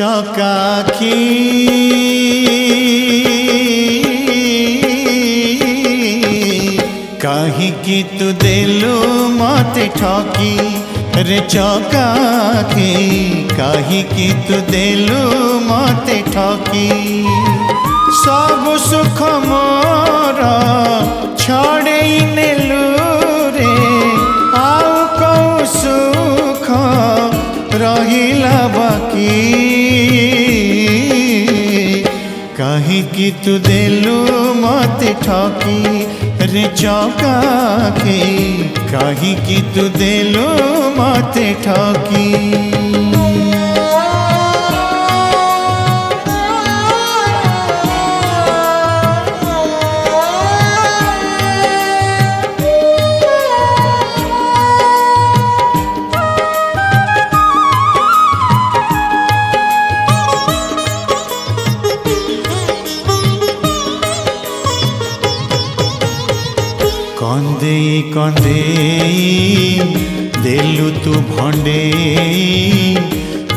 चौका की काहे की तू दिलो मत ठोकी रे चौका की काहे की तू दिलो मत ठोकी सब सुख मोर छड़े नेलो तु दिलू मत ठकी रे चौका के कहीं की तु दिलू मत ठकी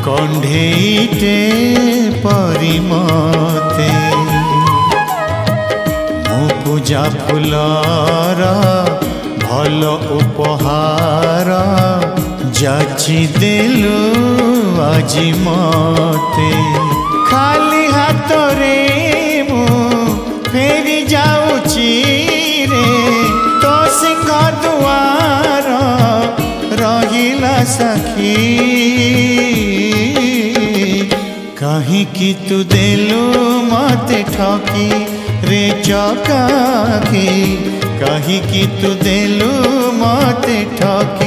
কণ্ঠেইটে পরিমতে মো পূজা ফুলর ভাল উপহার যাচি দেলু আজি মতে খালি হাতরে মু ফেরি যাউছি सखी कहीं की तू तो दिलो मत ठकी रे चौका कहीं की तू तो दिलो मत ठकी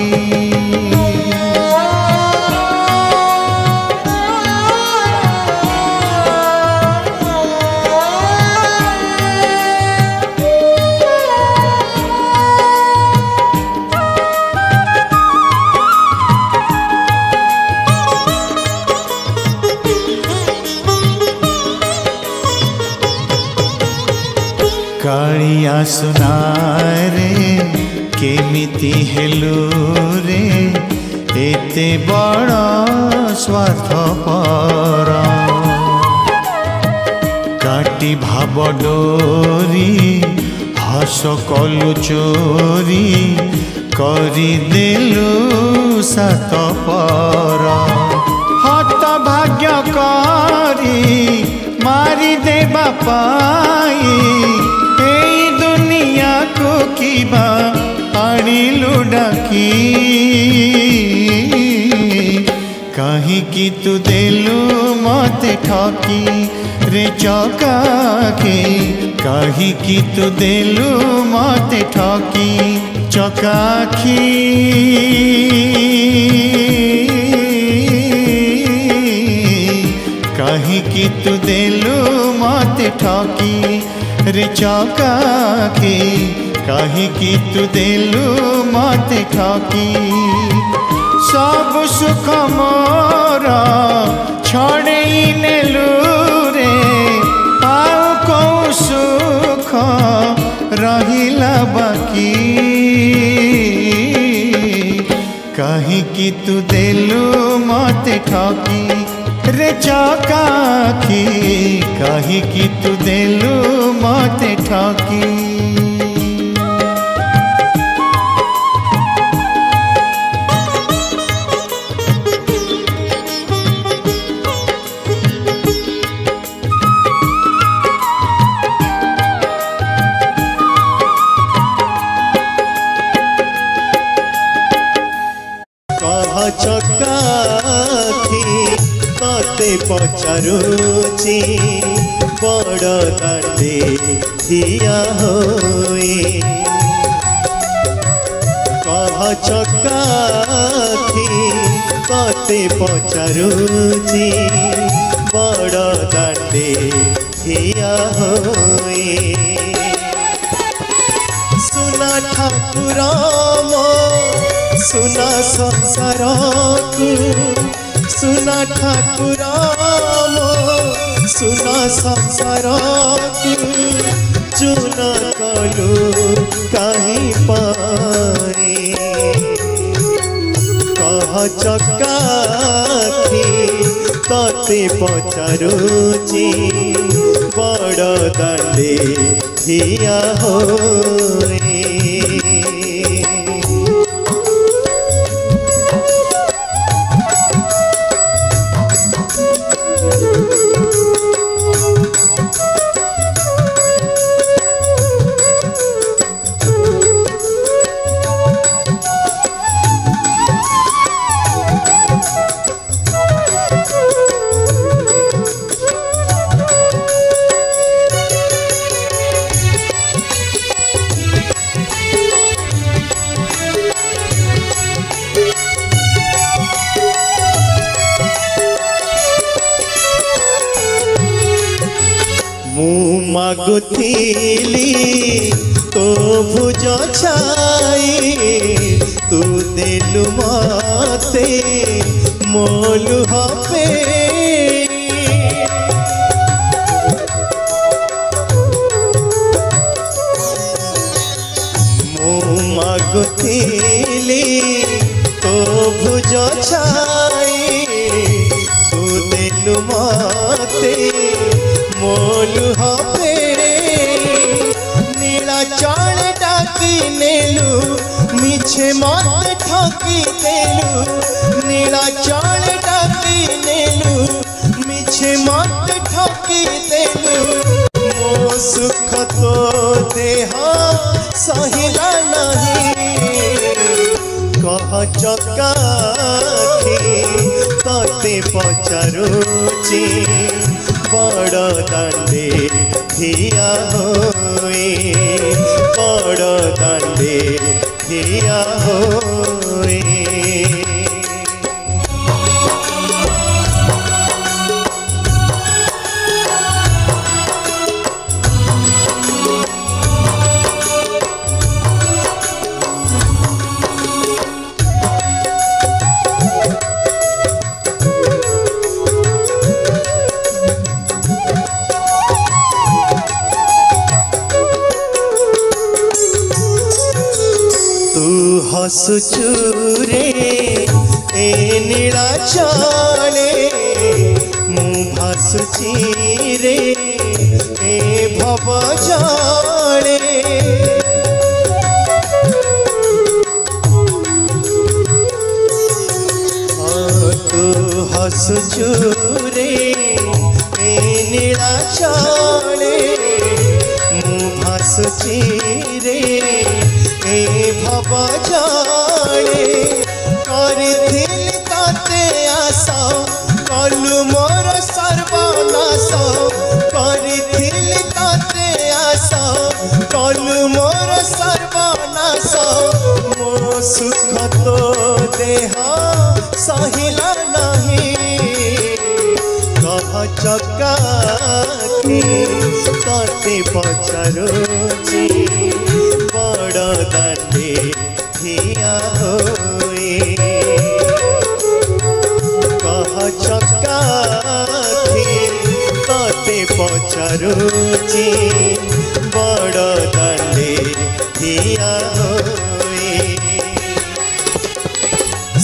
ସୁନାରେ କେମିତି ହେଲୁ ରେ ଏତେ ବଡ଼ ସ୍ୱାର୍ଥପର କାଟି ଭାବ ଡୋରି ହସ କଲୁ ଚୋରି କରିଦେଲୁ ସାତ ପର ହତ ଭାଗ୍ୟ କରି ମାରିଦେବା ପାଇଁ प्रतिभा आणि लुडाकी काही की तू देलू मत ठकी रे चौका के काही की तू देलू मत ठकी चौकाखी कहीं की तू देलू मत ठकी रे चौका के काहे की तू देलू मात खाकी सब सुख मोरा छोड़े नेलू रे आओ को सुख रहिला बाकी काहे की तू देलू मात खाकी रे चाका की काहे की तू देलू मात ठाकी सिया होए कह चकाती कते पचारुची बड़ दाटे थिया होए सुना ठाकुर सुना संसार सुना ठाकुर सुना संसारात चुना कलो कहीं पाए कह चक्का ते पचारुची बड़ दंडे हिया हो रे मिली तो छाई तू मते मोलु नीला डाकी नेलु मत ठकी नेलु नीला चल डाकी नेलु मत ठकी नेलु मो सुख तो सही চকাখি ততে পচারুচি বড় দাণ্ডে ধিয়া হয়ে বড় দাণ্ডে ধিয়া হয়ে सुचुरे ए नीला चाने मु भासुचीरे ए भव जाने तु ए नीला चाने मु भासुचीरे ए भव जाने करथिल तते आशा कलु मोर सर्वनाश करथिल तते आशा कलु मोर सर्वनाश मो सुख तो देह सहिला नहीं कह चका तते दंडे हिया होए कहा चक्का ते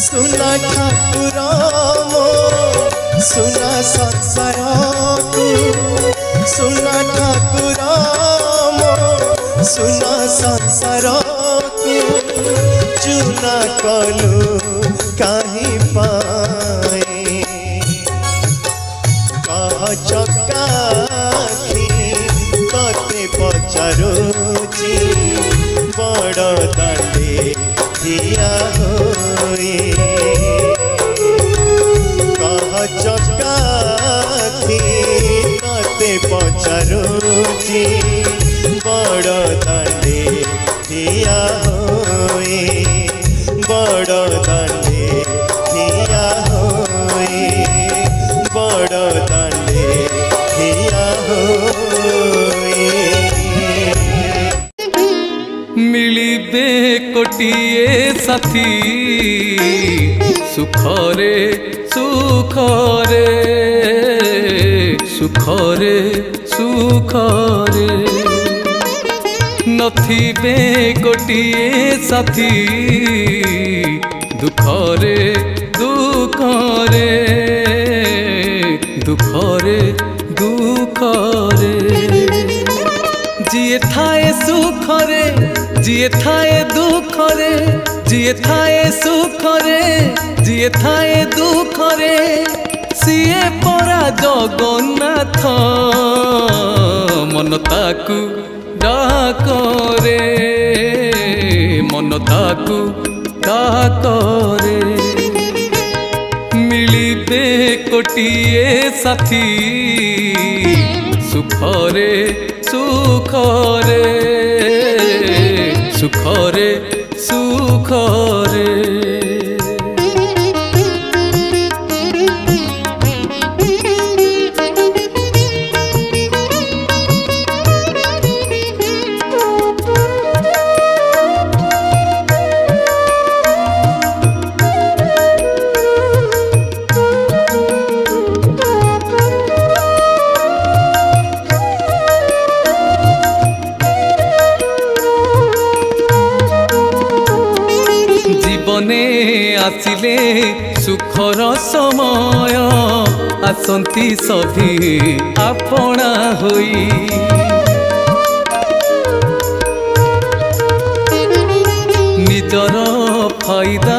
सुना ठाकुर मो सुना संसार सुना ठाकुर सुना संसारा को चुना कलो कहीं पाए कह चक्का कते पचारुची बड़ दिया होए कह चकाखी कते बड़ो दंडे दिया होए बड़ो दंडे दिया होए बड़ो दंडे दिया होए मिली बे कोटिए साथी सुखरे सुखरे सुखरे ଥିବେ ଗୋଟିଏ ସାଥୀ ଦୁଃଖରେ ଦୁଃଖରେ ଦୁଃଖରେ ଦୁଃଖରେ ଯିଏ ଥାଏ ସୁଖରେ ଯିଏ ଥାଏ ଦୁଃଖରେ ଯିଏ ଥାଏ ସୁଖରେ ଯିଏ ଥାଏ ଦୁଃଖରେ ସିଏ ପରା ଜଗନ୍ନାଥ ମନ ତାକୁ ଡାକରେ ମନ ତାକୁ ଡାକରେ ମିଳିବେ କୋଟିଏ ସାଥୀ ସୁଖରେ ସୁଖରେ ସୁଖରେ ସୁଖରେ ଆସିଲେ ସୁଖର ସମୟ ଆସନ୍ତି ସଭି ଆପଣା ହୋଇ ନିଜର ଫାଇଦା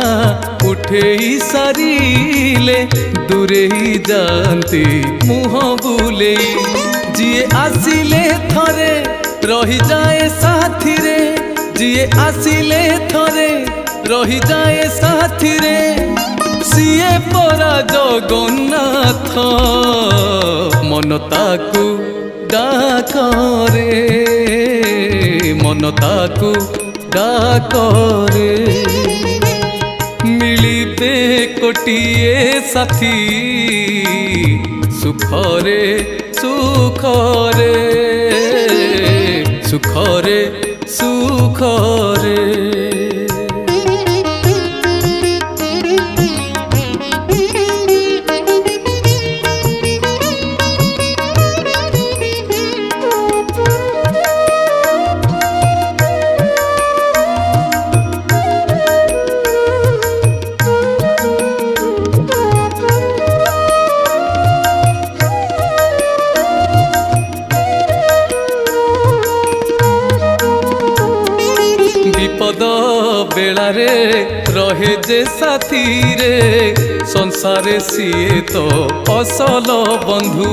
ଉଠେଇ ସାରିଲେ ଦୂରେଇ ଯାଆନ୍ତି ମୁହଁ ବୁଲେଇ ଯିଏ ଆସିଲେ ଥରେ ରହିଯାଏ ସାଥିରେ ଯିଏ ଆସିଲେ ଥରେ ରହିଯାଏ ସାଥିରେ ସିଏ ପରା ଜଗନ୍ନାଥ ମନ ତାକୁ ଡାକରେ ମନ ତାକୁ ଡାକରେ ମିଳିବେ କୋଟିଏ ସାଥି ସୁଖରେ ସୁଖରେ ସୁଖରେ ସୁଖରେ যে সাথী রে সংসারে সিয়ে তো অসল বন্ধু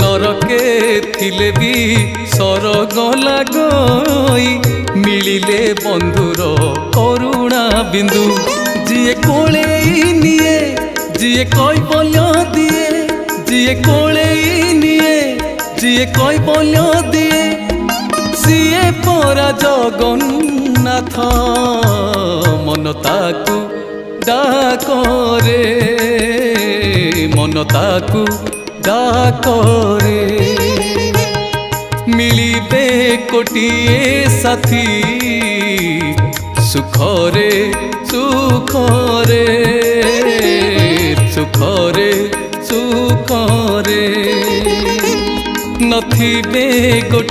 নরকে থিলে বি সরগ লাগই মিলিলে বন্ধুর করুণা বিন্দু যিয়ে কোলে নিয়ে যিয়ে কই কৈবল্য দিয়ে যিয়ে কোলে নিয়ে যিয়ে কই কৈবল্য দিয়ে মোরা জগন্নাথ মন তাকু ডাকরে মন তাকু ডাকরে মিলিবে কোটিয়ে সাথী সুখরে সুখরে সুখরে সুখরে Welcome to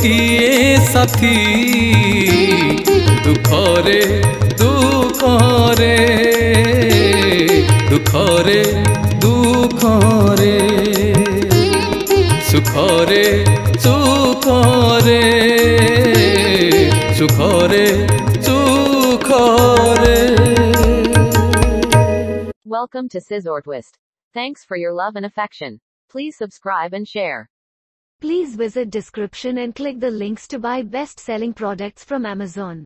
Scissor Twist. Thanks for your love and affection. Please subscribe and share. Please visit description and click the links to buy best-selling products from Amazon.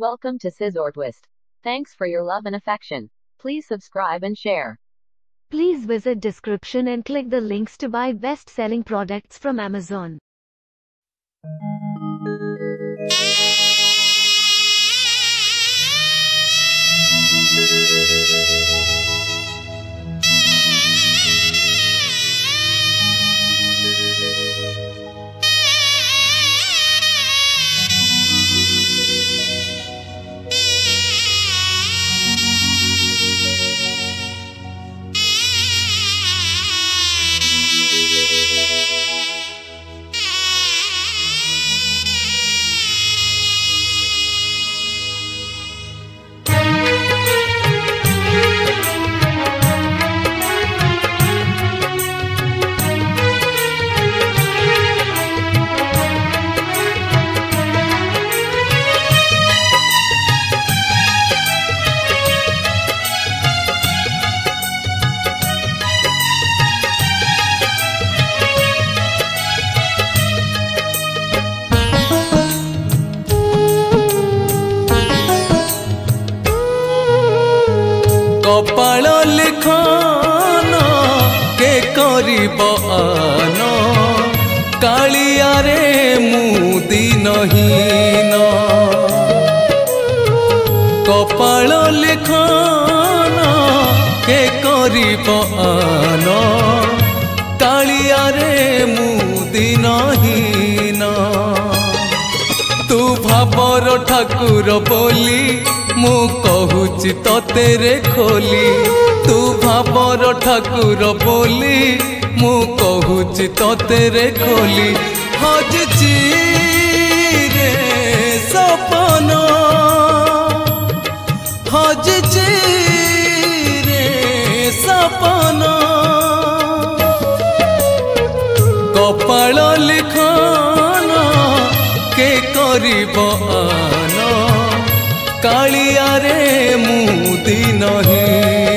Welcome to Scissor Twist. Thanks for your love and affection. Please subscribe and share. Please visit description and click the links to buy best-selling products from Amazon. Thank you. Gopal ଲେଖନ କେ କରିବ ଆନ କାଳିଆରେ ମୁଦି ନହୀନ ଗୋପାଳ ଲେଖନ କେ କରିବ ଆନ କାଳିଆରେ ମୁଦି ନହୀନ ତୁ ଭାବର ଠାକୁର ବୋଲି ମୁଁ କହୁଛି ତ ହାତରେ ଖୋଲି ତୁ ଭାବର ଠାକୁର ବୋଲି ମୁଁ କହୁଛି ତତେରେ ଖୋଲି ହଜିଛି ରେ ସପନ ହଜିଛି ରେ ସପନ କପାଳ ଲିଖନ କେ କରିବ ଆ कालिया रे मुदी नहीं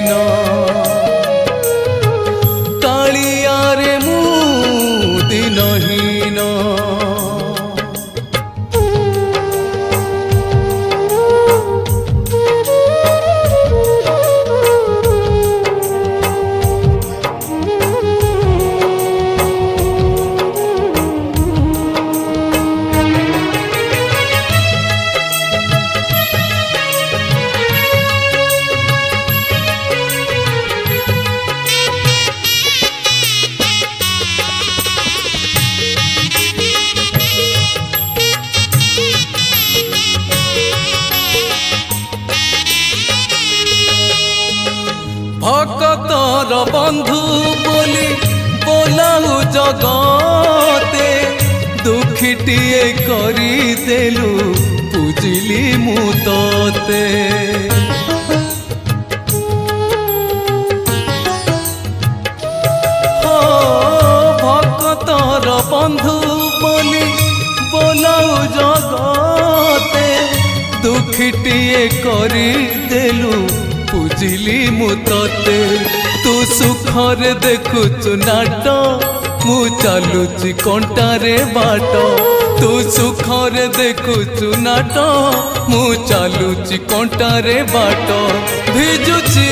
তোর বন্ধু বলি বোলাও জগতে দুঃখটিয়ে করিদেলু বুঝিলি মু তোতে ভক্তর বন্ধু বলি বোলাও জগতে দুঃখটিয়ে করিদেলু বুঝিলি মু তোতে ସୁଖରେ ଦେଖୁଛୁ ନାଟ ମୁଁ ଚାଲୁଛି କଣ୍ଟାରେ ବାଟ ତୁ ସୁଖରେ ଦେଖୁଛୁ ନାଟ ମୁଁ ଚାଲୁଛି କଣ୍ଟାରେ ବାଟ ଭିଜୁଛି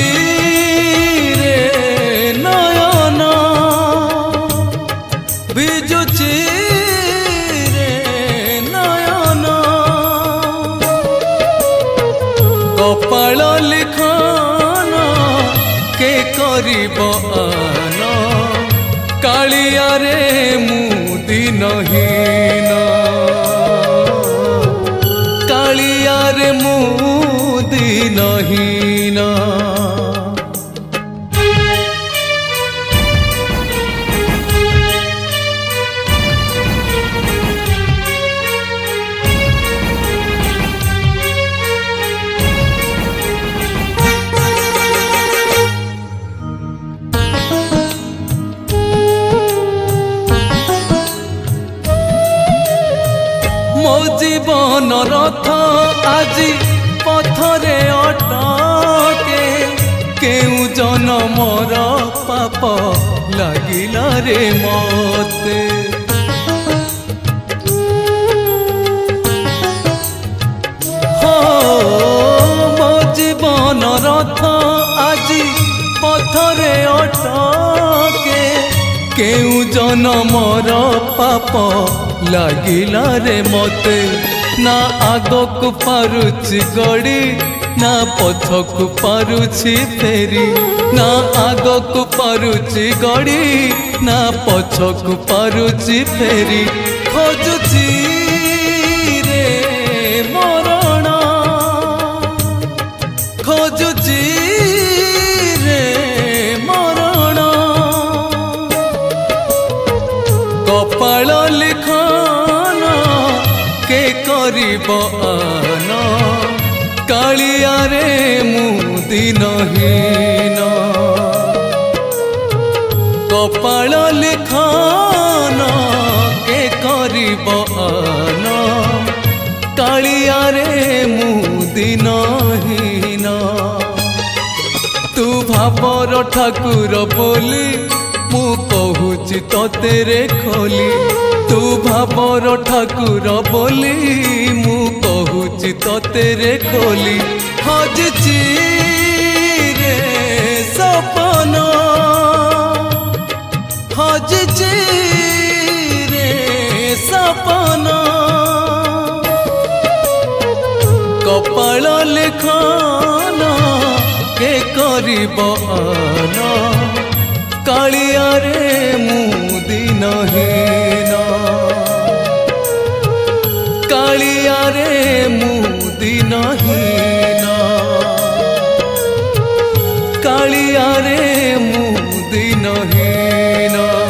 नहीं ना कालियार मुदी नहीं ना মনোরথ আজি পথরে অটকে কেউ জনমর পাপ লাগিলা রে মতে জীবন রথ আজি পথরে অটকে কেউ জনমর পাপ লাগিলা রে মতে না আগକୁ ପାରୁଛି ଗଡ଼ି ନା ପଛକୁ ପାରୁଛି ଫେରି ନା ଆଗକୁ ପାରୁଛି ଗଡ଼ି ନା ପଛକୁ ପାରୁଛି ଫେରି ଖୋଜୁଛି ଆନ କାଳିଆରେ ମୁଦି ନହୀନ କପାଳ ଲେଖନ କେ କରିବ ଆନ କାଳିଆରେ ମୁଦି ନହୀନ ତୁ ଭାବର ଠାକୁର ବୋଲି ମୁଁ କହୁଛି ତତେରେ ଖୋଲି ତୁ ଭାବର ଠାକୁର ବୋଲି ମୁଁ सोच तो तेरे खोली हज चीरे सपन हज चीरे सपन কপাল লেখন কে করিব कालिया रे मुदी नहीं कलिया रे मुदी नहीना कलिया रे मुदी नहीना